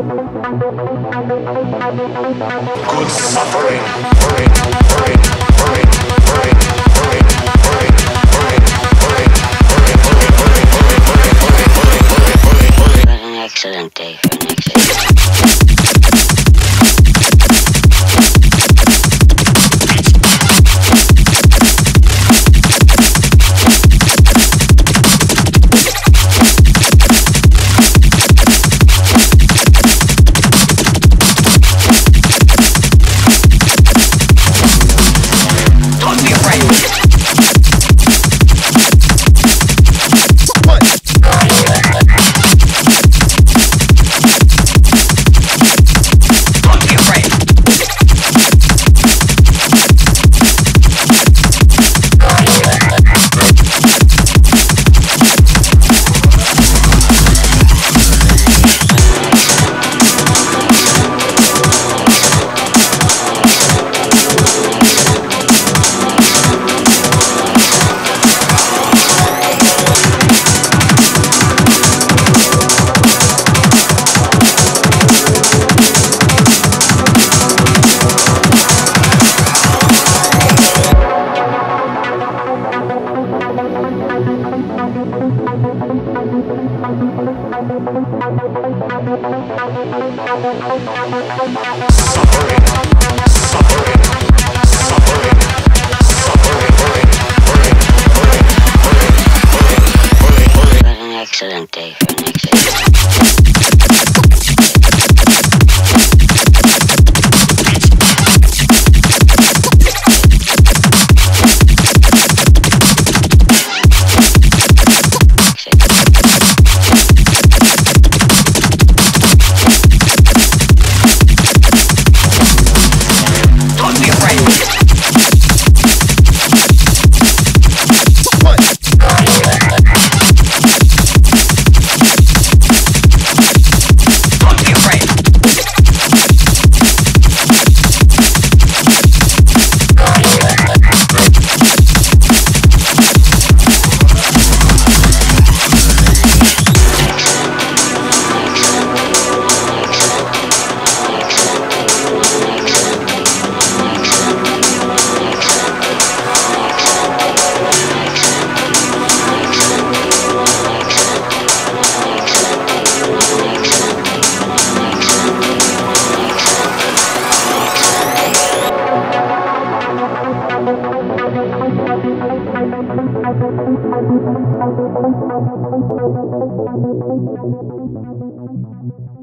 Good suffering. Hurry, hurry, hurry, hurry, hurry, hurry, hurry, hurry, hurry, hurry, hurry, hurry, hurry, hurry, hurry, hurry, hurry. An. Don't excellent day an excellent. Thank you.